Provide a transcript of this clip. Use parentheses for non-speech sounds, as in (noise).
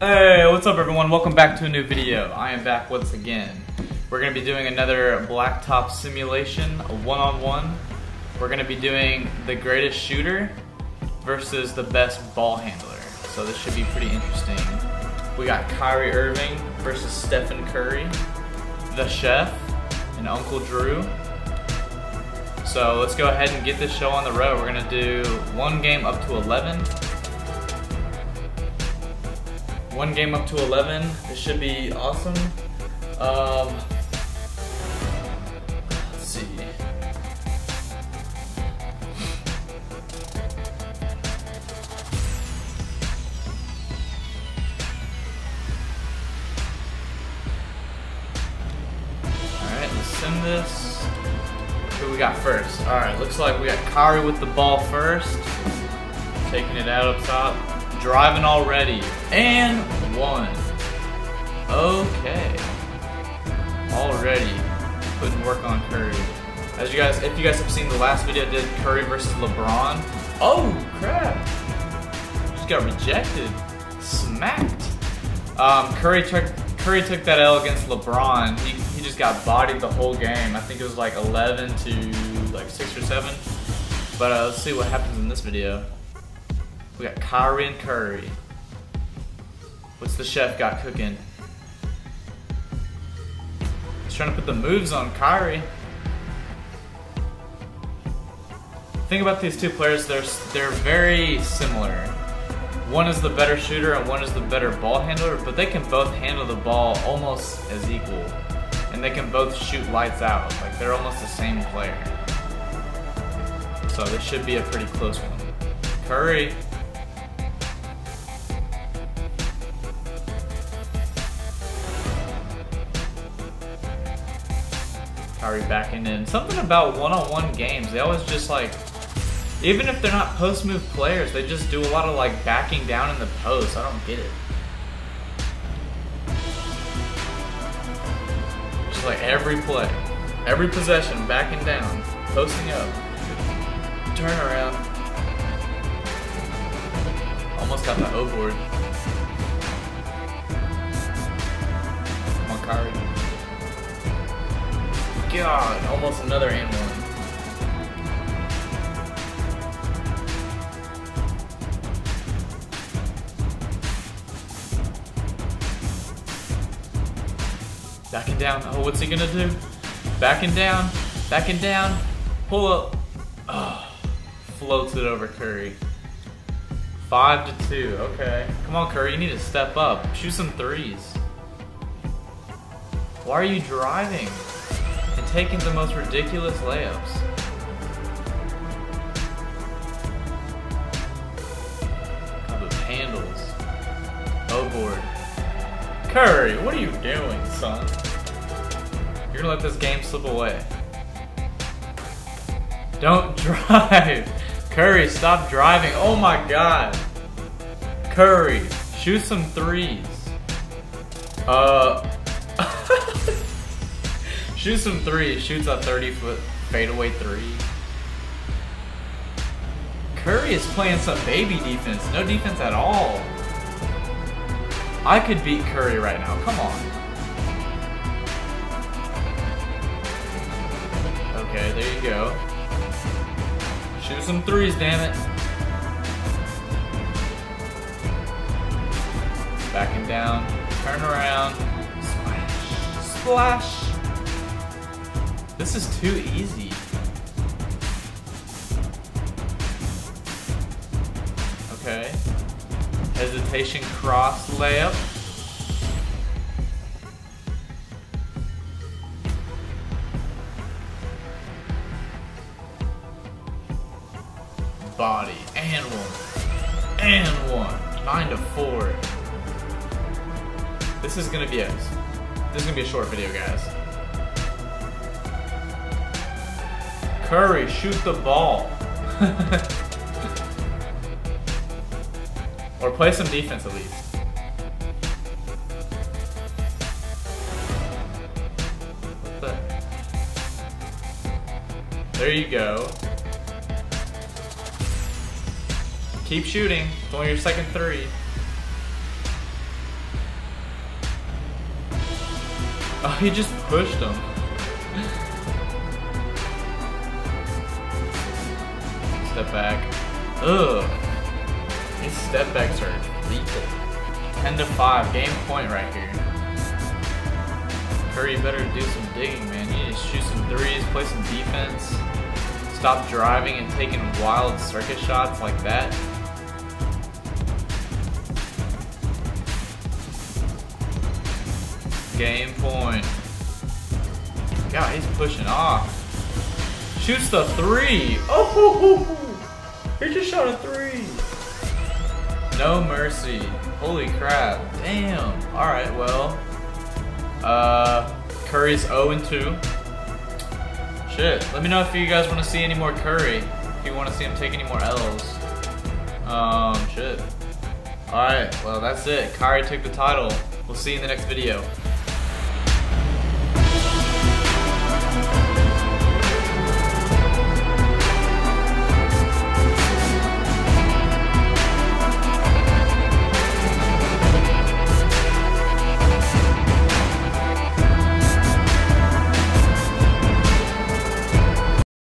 Hey, what's up everyone? Welcome back to a new video. I am back once again. We're to be doing another blacktop simulation, a one-on-one. -on -one. We're to be doing the greatest shooter versus the best ball handler. So this should be pretty interesting. We got Kyrie Irving versus Stephen Curry, the chef, and Uncle Drew. So let's go ahead and get this show on the road. We're to do one game up to 11 one game up to 11. It should be awesome. Um, let's see. Alright, let's send this. Who we got first? Alright, looks like we got Kyrie with the ball first. Taking it out up top driving already. And one. Okay. Already putting work on Curry. As you guys, if you guys have seen the last video, I did Curry versus LeBron. Oh crap! Just got rejected, smacked. Um, Curry took Curry took that L against LeBron. He, he just got bodied the whole game. I think it was like 11 to like six or seven. But uh, let's see what happens in this video. We got Kyrie and Curry. What's the chef got cooking? He's trying to put the moves on Kyrie. Think about these two players, they're, they're very similar. One is the better shooter and one is the better ball handler, but they can both handle the ball almost as equal. And they can both shoot lights out. Like they're almost the same player. So this should be a pretty close one. Curry Kyrie backing in. Something about one-on-one -on -one games, they always just like, even if they're not post move players, they just do a lot of like backing down in the post. I don't get it. Just like every play, every possession, backing down, posting up, turn around. Almost got the O board. Come on, Kyrie. God, almost another and one. Backing down. Oh, what's he gonna do? Backing down. Backing down. Pull up. Oh, floats it over Curry. Five to two. Okay. Come on, Curry. You need to step up. Shoot some threes. Why are you driving? Taking the most ridiculous layups. Handles. Oh board. Curry, what are you doing, son? You're gonna let this game slip away. Don't (laughs) drive! Curry, stop driving. Oh my god. Curry, shoot some threes. Uh, Shoots some three. Shoots a 30 foot fadeaway three. Curry is playing some baby defense. No defense at all. I could beat Curry right now. Come on. Okay, there you go. Shoot some threes, damn it. Backing down. Turn around. Splash. Splash. This is too easy. Okay. Hesitation cross layup. Body. And one. And one. Nine to four. This is gonna be a this is gonna be a short video, guys. Curry, shoot the ball. (laughs) or play some defense at least. There you go. Keep shooting. It's your second three. Oh, he just pushed him. Step back. Ugh. These step backs are lethal. 10 to 5. Game point right here. Curry, better do some digging, man. You need to shoot some threes, play some defense. Stop driving and taking wild circus shots like that. Game point. God, he's pushing off. Shoots the three. Oh, he just shot a three. No mercy. Holy crap. Damn. All right, well. Uh, Curry's 0 and 2. Shit. Let me know if you guys want to see any more Curry. If you want to see him take any more L's. Um, shit. Alright, well that's it. Kyrie took the title. We'll see you in the next video.